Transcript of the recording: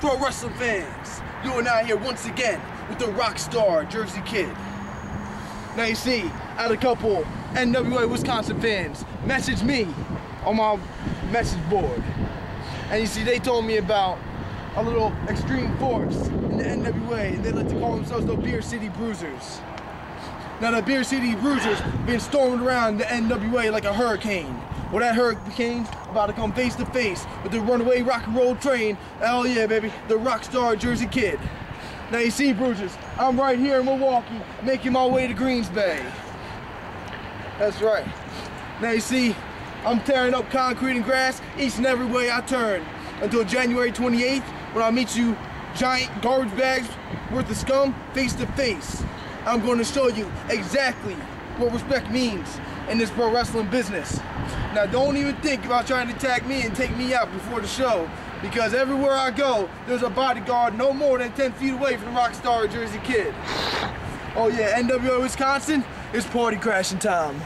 pro wrestling fans. You are now here once again with the rock star Jersey Kidd. Now you see, I had a couple NWA Wisconsin fans message me on my message board. And you see, they told me about a little extreme force in the NWA, and they like to call themselves the Beer City Bruisers. Now the Beer City Bruisers been storming around the NWA like a hurricane. Well, that hurricane about to come face to face with the runaway rock and roll train. Hell yeah, baby, the rock star Jersey Kidd. Now you see, Bruisers, I'm right here in Milwaukee, making my way to Greens Bay. That's right. Now you see, I'm tearing up concrete and grass each and every way I turn until January 28th when I meet you giant garbage bags worth of scum face to face. I'm going to show you exactly what respect means in this pro wrestling business. Now don't even think about trying to tag me and take me out before the show because everywhere I go, there's a bodyguard no more than 10 feet away from Rockstar Jersey Kidd. Oh yeah, NWA Wisconsin, it's party crashing time.